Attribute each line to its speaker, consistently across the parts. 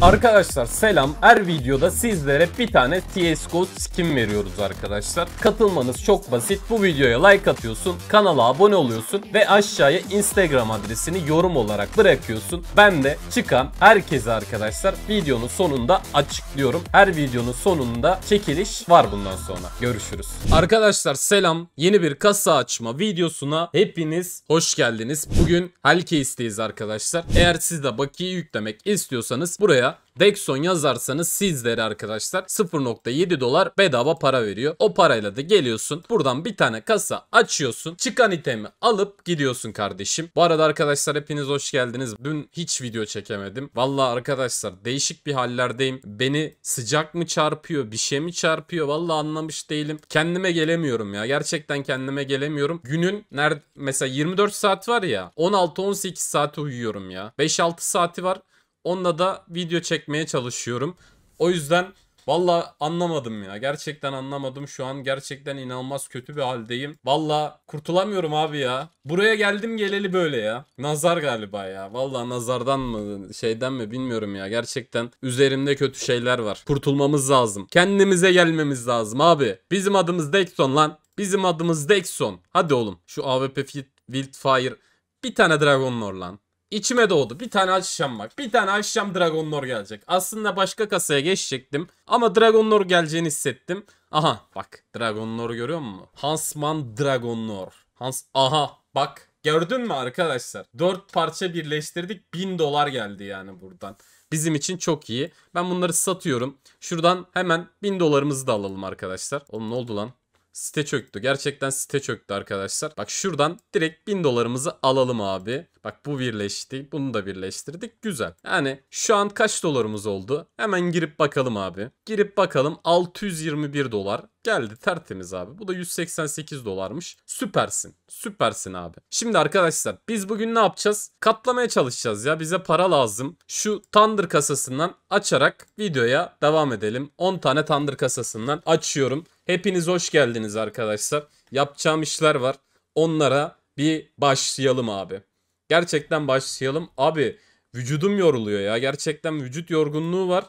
Speaker 1: Arkadaşlar selam. Her videoda sizlere bir tane CSGO skin veriyoruz arkadaşlar. Katılmanız çok basit. Bu videoya like atıyorsun, kanala abone oluyorsun ve aşağıya Instagram adresini yorum olarak bırakıyorsun. Ben de çıkan herkese arkadaşlar videonun sonunda açıklıyorum. Her videonun sonunda çekiliş var bundan sonra. Görüşürüz. Arkadaşlar selam. Yeni bir kasa açma videosuna hepiniz hoş geldiniz. Bugün Hellcase'deyiz arkadaşlar. Eğer siz de bakiye yüklemek istiyorsanız buraya Dexon yazarsanız sizlere arkadaşlar 0.7 dolar bedava para veriyor. O parayla da geliyorsun. Buradan bir tane kasa açıyorsun. Çıkan itemi alıp gidiyorsun kardeşim. Bu arada arkadaşlar hepiniz hoş geldiniz. Dün hiç video çekemedim. Vallahi arkadaşlar değişik bir hallerdeyim. Beni sıcak mı çarpıyor? Bir şey mi çarpıyor? Vallahi anlamış değilim. Kendime gelemiyorum ya. Gerçekten kendime gelemiyorum. Günün nerede mesela 24 saat var ya 16-18 saat uyuyorum ya. 5-6 saati var. Onunla da video çekmeye çalışıyorum. O yüzden valla anlamadım ya. Gerçekten anlamadım. Şu an gerçekten inanılmaz kötü bir haldeyim. Valla kurtulamıyorum abi ya. Buraya geldim geleli böyle ya. Nazar galiba ya. Valla nazardan mı şeyden mi bilmiyorum ya. Gerçekten üzerimde kötü şeyler var. Kurtulmamız lazım. Kendimize gelmemiz lazım abi. Bizim adımız Dexon lan. Bizim adımız Dexon. Hadi oğlum. Şu AWP Wildfire. Bir tane Dragon lan. İçime doğdu. Bir tane açacağım bak. Bir tane açacağım Dragon Lore gelecek. Aslında başka kasaya geçecektim. Ama Dragon Lore geleceğini hissettim. Aha bak Dragon Lore görüyor musun? Hansman Dragon Lore. Hans aha bak gördün mü arkadaşlar? 4 parça birleştirdik 1000 dolar geldi yani buradan. Bizim için çok iyi. Ben bunları satıyorum. Şuradan hemen 1000 dolarımızı da alalım arkadaşlar. Oğlum ne oldu lan? Site çöktü. Gerçekten site çöktü arkadaşlar. Bak şuradan direkt 1000 dolarımızı alalım abi. Bak bu birleşti. Bunu da birleştirdik. Güzel. Yani şu an kaç dolarımız oldu? Hemen girip bakalım abi. Girip bakalım 621 dolar. Geldi tertemiz abi. Bu da 188 dolarmış. Süpersin. Süpersin abi. Şimdi arkadaşlar biz bugün ne yapacağız? Katlamaya çalışacağız ya. Bize para lazım. Şu Thunder kasasından açarak videoya devam edelim. 10 tane Thunder kasasından açıyorum. Hepiniz hoş geldiniz arkadaşlar. Yapacağım işler var. Onlara bir başlayalım abi. Gerçekten başlayalım. Abi vücudum yoruluyor ya. Gerçekten vücut yorgunluğu var.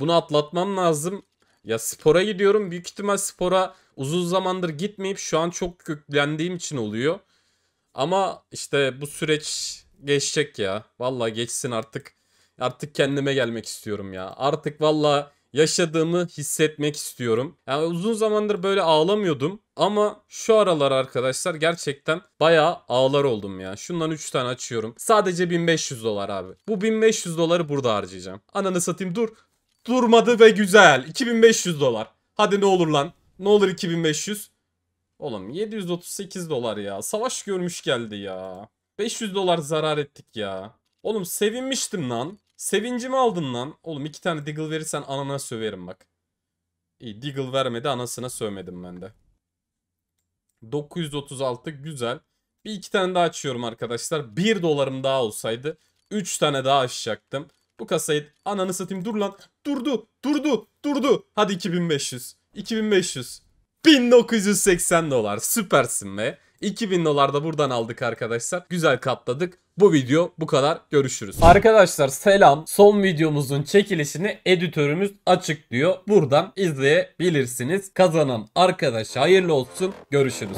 Speaker 1: Bunu atlatmam lazım. Ya spora gidiyorum. Büyük ihtimal spora uzun zamandır gitmeyip şu an çok yüklendiğim için oluyor. Ama işte bu süreç geçecek ya. Vallahi geçsin artık. Artık kendime gelmek istiyorum ya. Artık vallahi yaşadığımı hissetmek istiyorum. Yani uzun zamandır böyle ağlamıyordum ama şu aralar arkadaşlar gerçekten bayağı ağlar oldum ya. Şundan 3 tane açıyorum. Sadece 1500 dolar abi. Bu 1500 doları burada harcayacağım. Ananı satayım dur. Durmadı ve güzel. 2500 dolar. Hadi ne olur lan. Ne olur 2500. Oğlum 738 dolar ya. Savaş görmüş geldi ya. 500 dolar zarar ettik ya. Oğlum sevinmiştim lan. Sevincimi aldın lan. Oğlum iki tane Deagle verirsen anana söverim bak. İyi Deagle vermedi anasına sövmedim ben de. 936 güzel. Bir iki tane daha açıyorum arkadaşlar. 1 dolarım daha olsaydı 3 tane daha açacaktım. Bu kasayı ananı satayım dur lan. Durdu durdu durdu. Hadi 2500. 2500. 1980 dolar süpersin be. 2000 dolar da buradan aldık arkadaşlar. Güzel katladık. Bu video bu kadar. Görüşürüz. Arkadaşlar selam. Son videomuzun çekilişini editörümüz açıklıyor. Buradan izleyebilirsiniz. Kazanan arkadaş hayırlı olsun. Görüşürüz.